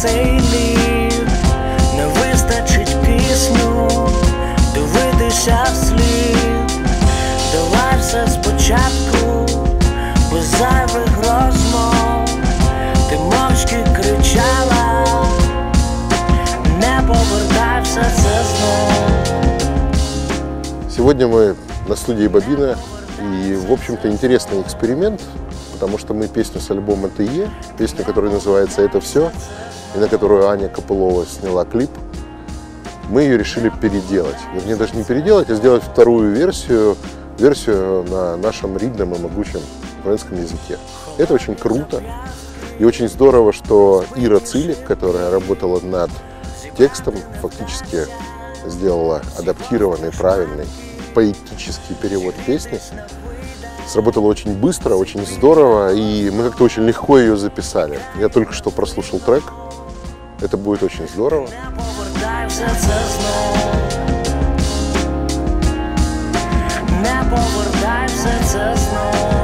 цей лід, не вистачить пісню, дивитися вслід, давай все спочатку, без зайвих розмов, ти мовчки кричала, не повертай все це знов. Сегодня мы на студии Бобина, и, в общем-то, интересный эксперимент, потому что мы песню с альбома «Ты е», песню, которая называется «Это все», и на которую Аня Копылова сняла клип, мы ее решили переделать. Вернее, даже не переделать, а сделать вторую версию, версию на нашем ридном и могучем украинском языке. Это очень круто. И очень здорово, что Ира Цилик, которая работала над текстом, фактически сделала адаптированный, правильный, поэтический перевод песни. Сработало очень быстро, очень здорово, и мы как-то очень легко ее записали. Я только что прослушал трек. Это будет очень здорово. Не повертай все це знов.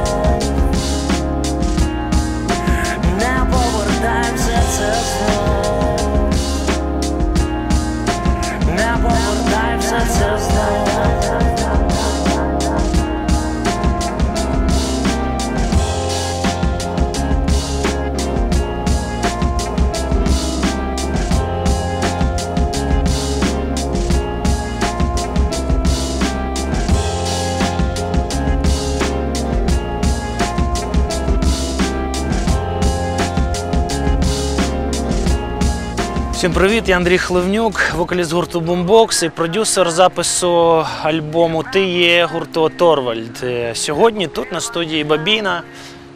Всім привіт, я Андрій Хливнюк, вокаліст гурту Бумбокс і продюсер запису альбому Ти є гурту Торвальд. Е, Сьогодні тут на студії Бабіна,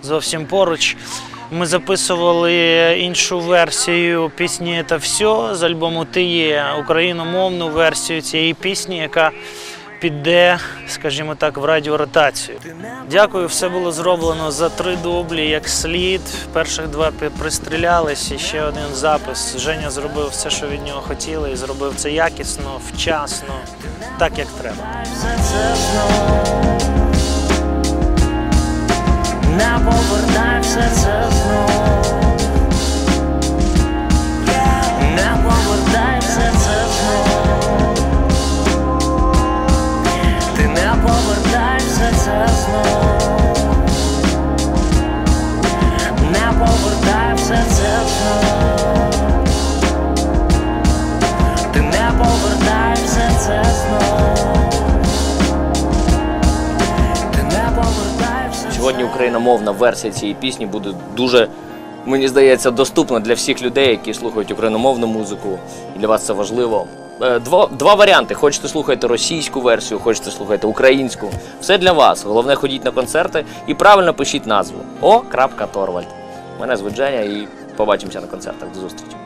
зовсім поруч. Ми записували іншу версію пісні «Та все» з альбому Ти є україномовну версію цієї пісні, яка піде, скажімо так, в радіоротацію. Дякую, все було зроблено за три дублі, як слід. Перших два пристрілялись, і ще один запис. Женя зробив все, що від нього хотіли, і зробив це якісно, вчасно, так як треба. Не повертай все це знов. Сьогодні україномовна версія цієї пісні буде дуже, мені здається, доступна для всіх людей, які слухають україномовну музику. І для вас це важливо. Е, Два, два варіанти: хочете слухати російську версію, хочете слухати українську. Все для вас. Головне, ходіть на концерти і правильно пишіть назву О. Торвальд. Мене звуть Женя і побачимося на концертах. До зустрічі.